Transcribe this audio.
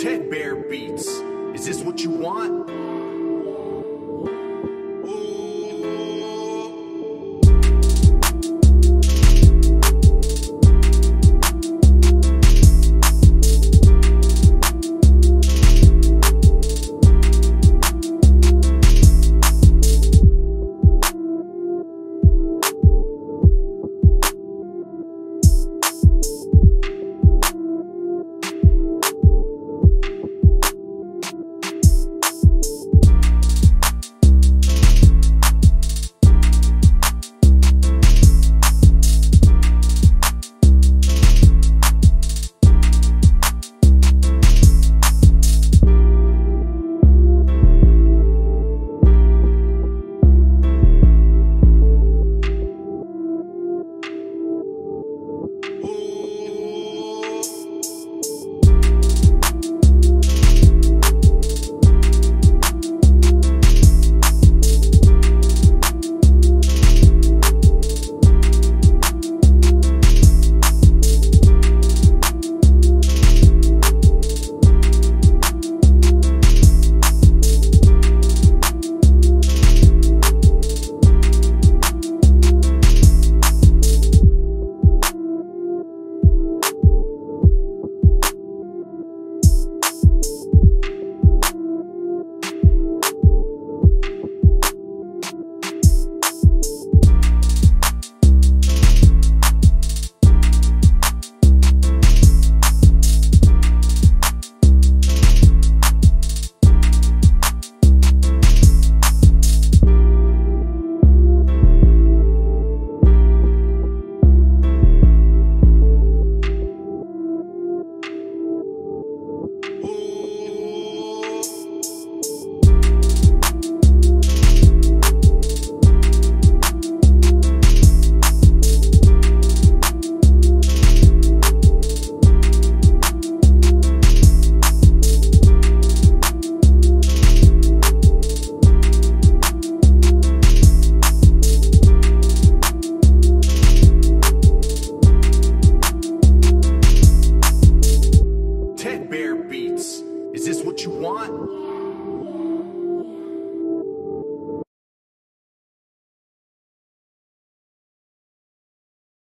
Ted Bear Beats. Is this what you want?